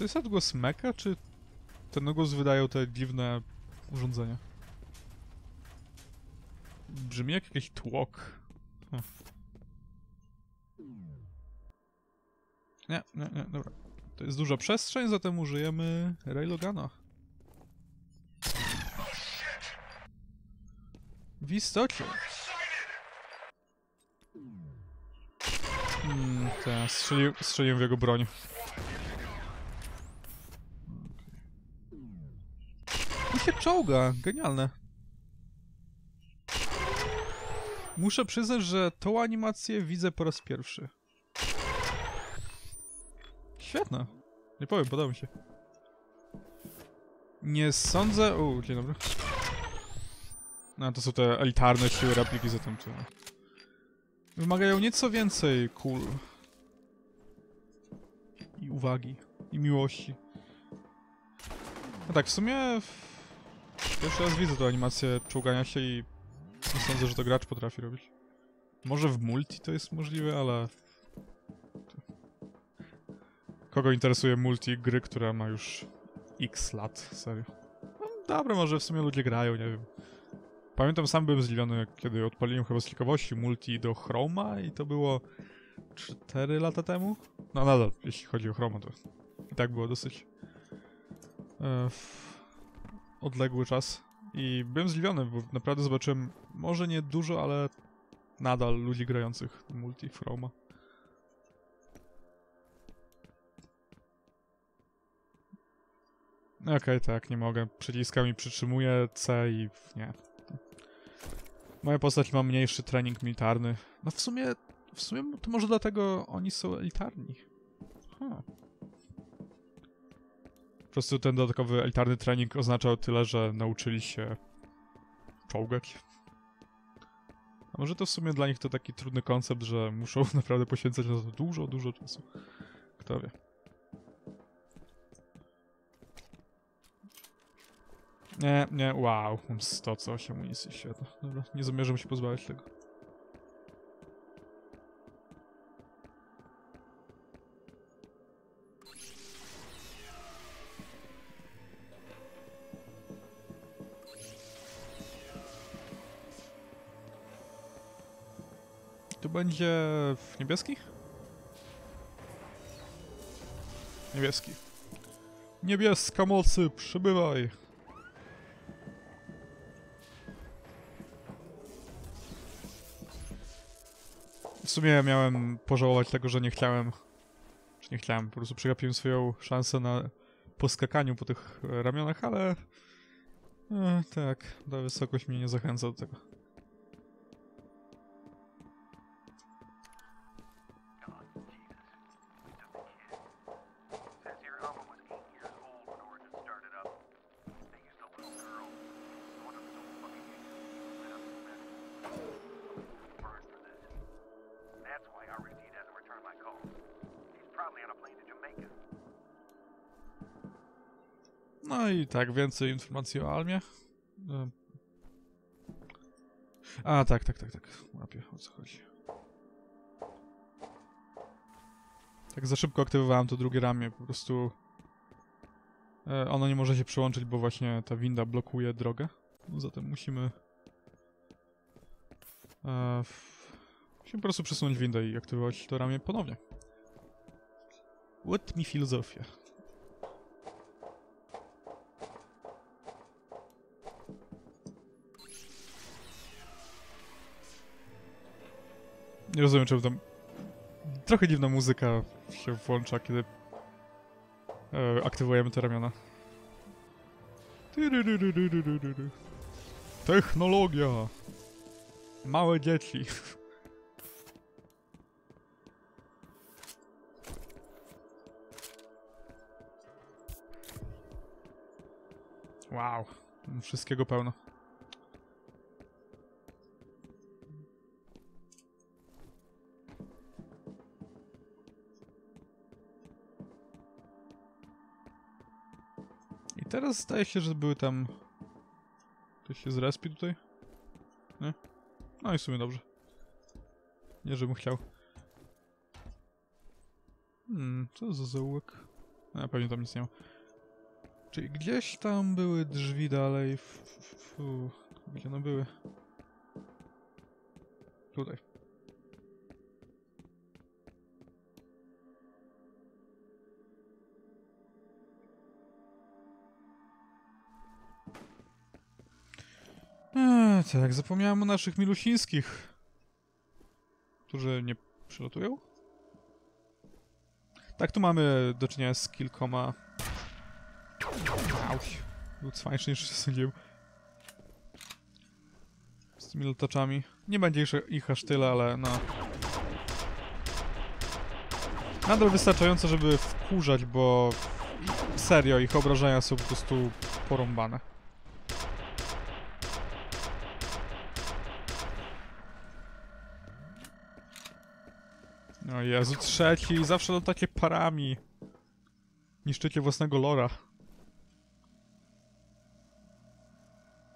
To jest odgłos meka, czy ten odgłos wydają te dziwne urządzenia? Brzmi jak jakiś tłok. Hm. Nie, nie, nie, dobra. To jest duża przestrzeń, zatem użyjemy Railogana. W istocie. Hmm, strzeliłem, strzeliłem w jego broń. Się czołga, genialne. Muszę przyznać, że tą animację widzę po raz pierwszy. Świetna. Nie powiem, podoba mi się. Nie sądzę... U, dzień dobry. No, to są te elitarne siły repliki, zatem to... Wymagają nieco więcej kul. I uwagi. I miłości. No tak, w sumie... w- Pierwszy raz widzę tę animację czołgania się i... Nie sądzę, że to gracz potrafi robić. Może w multi to jest możliwe, ale... Kogo interesuje multi gry, która ma już x lat, serio. No, dobra, może w sumie ludzie grają, nie wiem. Pamiętam, sam byłem zdziwiony, kiedy odpaliłem chyba z ciekawości multi do Chroma i to było 4 lata temu. No nadal, jeśli chodzi o Chroma, to i tak było dosyć e, w odległy czas. I byłem zdziwiony, bo naprawdę zobaczyłem może nie dużo, ale nadal ludzi grających multi w Chroma. Okej, tak, nie mogę. Przyciskami przytrzymuję C i nie. Moja postać ma mniejszy trening militarny. No w sumie, w sumie to może dlatego oni są elitarni. Huh. Po prostu ten dodatkowy elitarny trening oznaczał tyle, że nauczyli się czołgać. A może to w sumie dla nich to taki trudny koncept, że muszą naprawdę poświęcać na to dużo, dużo czasu. Kto wie. Nie, nie, wow, mam 100 coś amunicji, świetnie. Dobra, nie zamierzam się pozbawiać tego. Będzie w niebieski? Niebieski. Niebieska mocy, przybywaj! W sumie miałem pożałować tego, że nie chciałem. Czy nie chciałem, po prostu przegapiłem swoją szansę na poskakaniu po tych ramionach, ale. E, tak, ta wysokość mnie nie zachęca do tego. No i tak, więcej informacji o Almie. E. A, tak, tak, tak, tak. Łapię, o co chodzi. Tak za szybko aktywowałem to drugie ramię, po prostu... E, ono nie może się przyłączyć, bo właśnie ta winda blokuje drogę. No, zatem musimy... E. Musimy po prostu przesunąć windę i aktywować to ramię ponownie. What mi filozofia. Nie rozumiem, czemu tam... Trochę dziwna muzyka się włącza, kiedy e, aktywujemy te ramiona. Technologia! Małe dzieci. Wow, wszystkiego pełno. I teraz zdaje się, że były tam... Ktoś się zrespi tutaj? Nie? No i w sumie dobrze. Nie, żebym chciał. Hmm, co za zaułek? A, pewnie tam nic nie ma. Czyli gdzieś tam były drzwi dalej. F- f- Fu, gdzie one były? Tutaj. Eee, tak, zapomniałem o naszych milusińskich, którzy nie przylatują. Tak, tu mamy do czynienia z kilkoma... Auś. Był się sądziłem. Z tymi lataczami. Nie będzie ich, ich aż tyle, ale no... Nadal wystarczająco, żeby wkurzać, bo... Serio, ich obrażenia są po prostu porąbane. O Jezu, trzeci, zawsze to takie parami. Niszczycie własnego lora.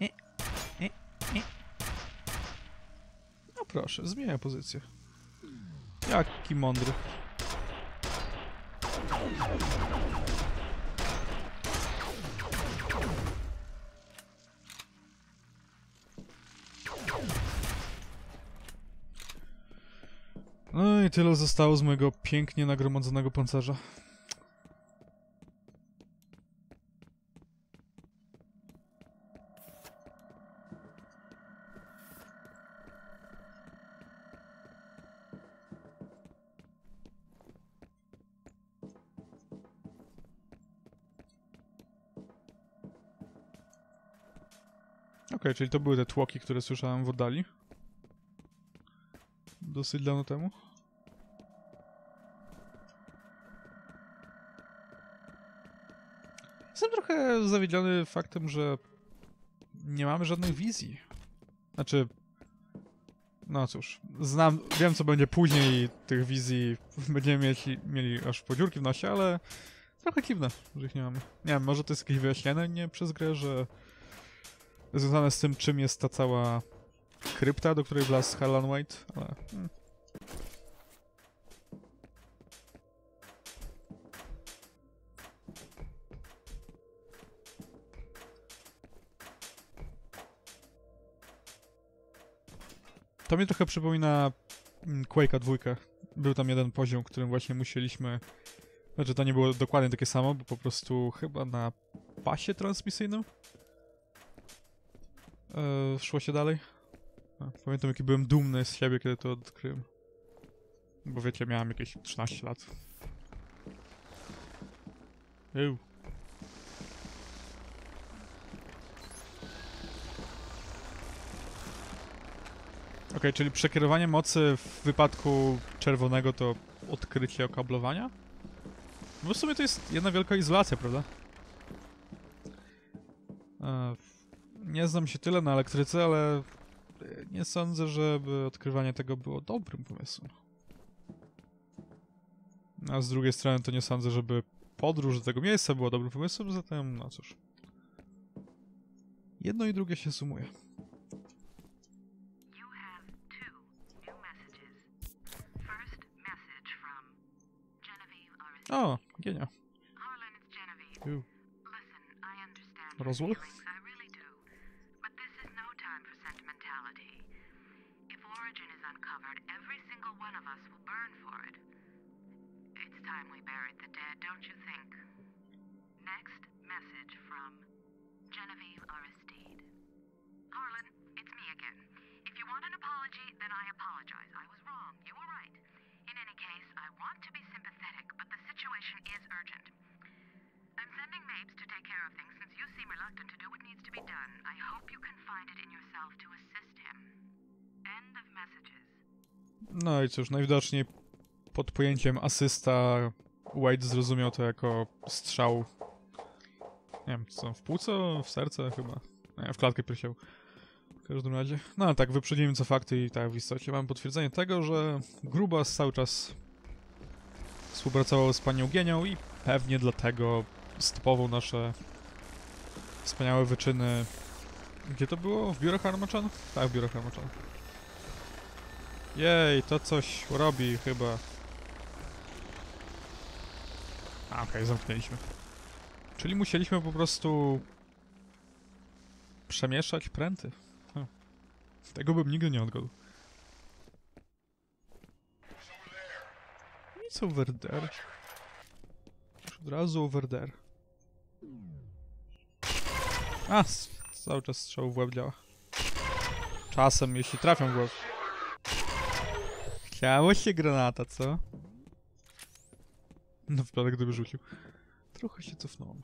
E, e, e. No proszę, zmienia pozycję. Jaki mądry. No i tyle zostało z mojego pięknie nagromadzonego pancerza. Okej, czyli to były te tłoki, które słyszałem w oddali. Dosyć dawno temu. Jestem trochę zawiedziony faktem, że nie mamy żadnych wizji. Znaczy, no cóż, znam, wiem co będzie później tych wizji będziemy mieli, mieli aż po dziurki w nosie, ale trochę dziwne, że ich nie mamy. Nie wiem, może to jest jakieś wyjaśnienie przez grę, że związane z tym, czym jest ta cała krypta, do której wlazł Harlan White, ale... Hmm. To mnie trochę przypomina mm, Quake'a dwójkę. Był tam jeden poziom, którym właśnie musieliśmy... Znaczy to nie było dokładnie takie samo, bo po prostu chyba na pasie transmisyjnym e, szło się dalej. Pamiętam jaki byłem dumny z siebie, kiedy to odkryłem. Bo wiecie, miałem jakieś 13 lat. Ew. Okej, czyli przekierowanie mocy w wypadku czerwonego to odkrycie okablowania? No w sumie to jest jedna wielka izolacja, prawda? Nie znam się tyle na elektryce, ale e, nie sądzę, żeby odkrywanie tego było dobrym pomysłem. A z drugiej strony to nie sądzę, żeby podróż do tego miejsca była dobrym pomysłem, zatem no cóż. Jedno i drugie się sumuje. You have two uncovered, every single one of us will burn for it. It's time we buried the dead, don't you think? Next message from Genevieve Aristide. Harlan, it's me again. If you want an apology, then I apologize. I was wrong. You were right. In any case, I want to be sympathetic, but the situation is urgent. I'm sending Mapes to take care of things since you seem reluctant to do what needs to be done. I hope you can find it in yourself to assist No i cóż, najwidoczniej pod pojęciem asysta White zrozumiał to jako strzał. Nie wiem, co, w płuco, w serce chyba. Nie, w klatkę piersiową. W każdym razie. No ale tak, wyprzedziłem co fakty i tak w istocie mam potwierdzenie tego, że Grubas cały czas współpracował z panią Gienią i pewnie dlatego stopował nasze wspaniałe wyczyny. Gdzie to było? W biurach Harmachan? Tak, w biurach Harmachan. Jej, to coś robi chyba. A, okej, zamknęliśmy. Czyli musieliśmy po prostu... Przemieszać pręty. Hm. Tego bym nigdy nie odgadł. Nic over there. Już od razu over there. A, cały czas strzał w łeb działa. Czasem, jeśli trafią w łeb. Chciało się granata, co? No wypadek gdyby rzucił. Trochę się cofnąłem.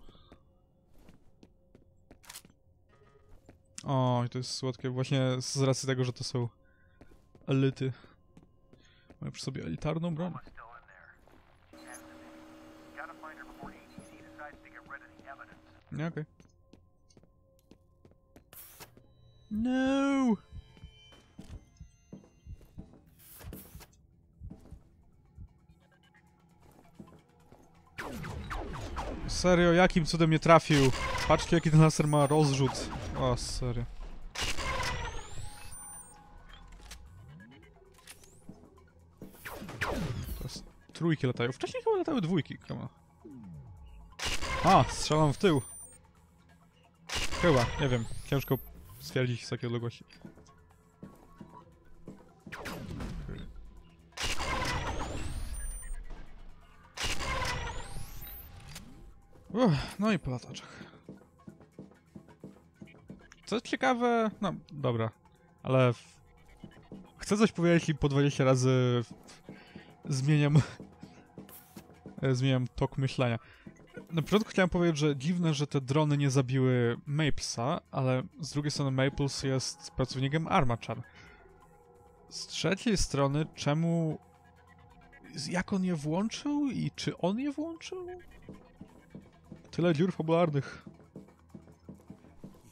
O, i to jest słodkie właśnie z racji tego, że to są elity. Mają przy sobie elitarną broń. Mama's still in Serio, jakim cudem nie trafił? Patrzcie jaki ten laser ma rozrzut. O, serio. Teraz trójki latają. Wcześniej chyba latały dwójki, kama. A, strzelam w tył. Chyba, nie wiem. Ciężko stwierdzić z takiej odległości. Uff, no i po lataczach. Co ciekawe, no dobra, ale w... chcę coś powiedzieć i po 20 razy w... zmieniam zmieniam tok myślenia. Na początku chciałem powiedzieć, że dziwne, że te drony nie zabiły Maplesa, ale z drugiej strony Maples jest pracownikiem Armachar. Z trzeciej strony, czemu... Jak on je włączył i czy on je włączył? Tyle dziur fabularnych.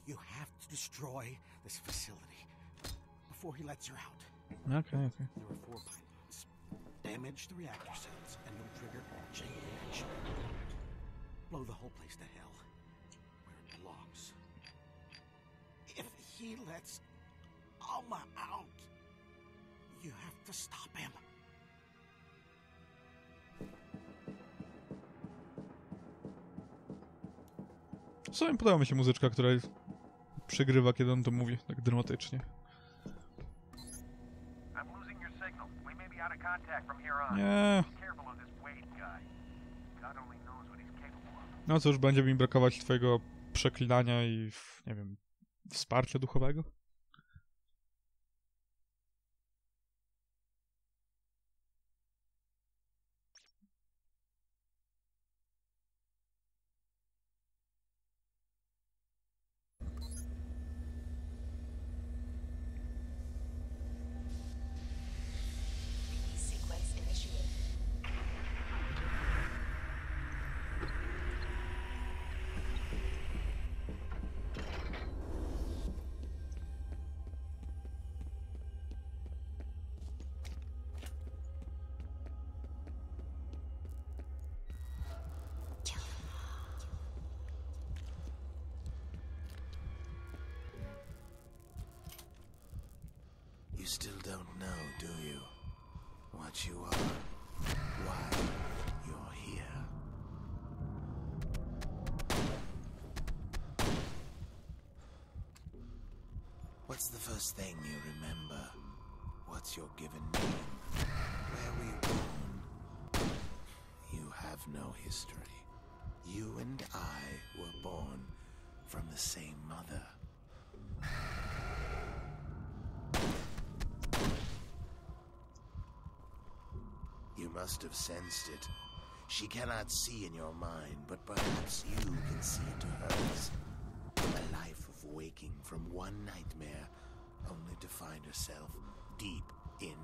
You have to destroy this facility before he lets you out. Okej, okej. There are four pylons. Damage the reactor cells, and you'll trigger chain reaction. Blow the whole place to hell, where it belongs. If he lets Alma out, you have to stop him. W sumie podoba mi się muzyczka, która przygrywa, kiedy on to mówi, tak dramatycznie. Nie, no cóż, będzie mi brakować twojego przeklinania i, nie wiem, wsparcia duchowego. Still don't know, do you? What you are, why you're here. What's the first thing you remember? What's your given name? Where were you born? You have no history. You and I were born from the same mother. You must have sensed it. She cannot see in your mind, but perhaps you can see into hers. A life of waking from one nightmare, only to find herself deep in